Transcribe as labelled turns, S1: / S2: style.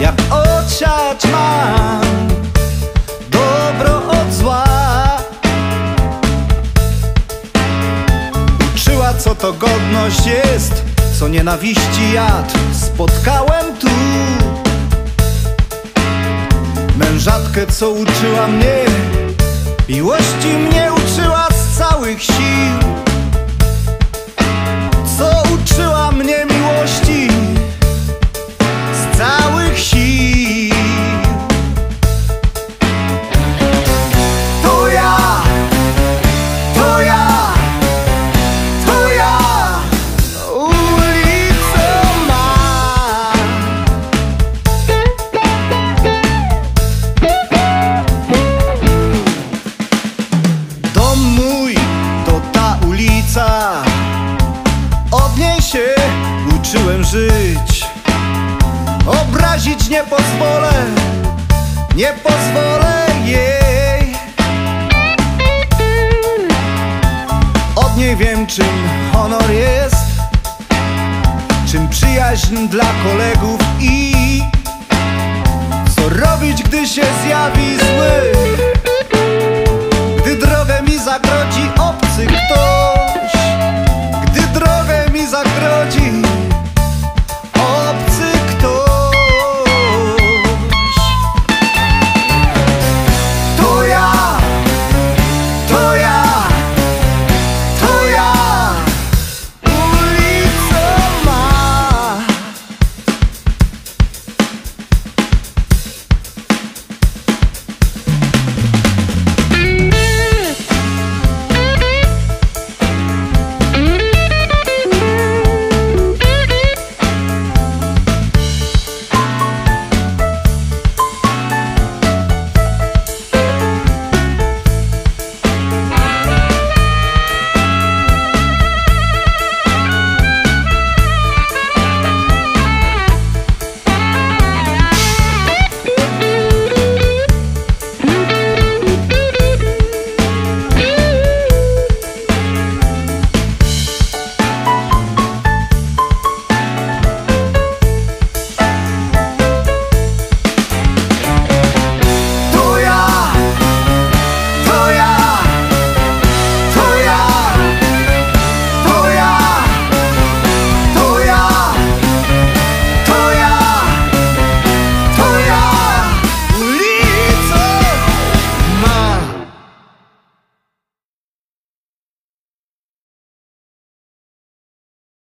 S1: Jak osiać mam Dobro od zła. Uczyła co to godność jest Co nienawiści jad. Spotkałem tu Mężatkę co uczyła mnie. Miłości mnie uczyła z całych sił uczyłem żyć. Obrazić nie pozwolę Nie pozwolę jej. Od niej wiem czym honor jest Czym przyjaźń dla kolegów i Co robić gdy się zjawi zły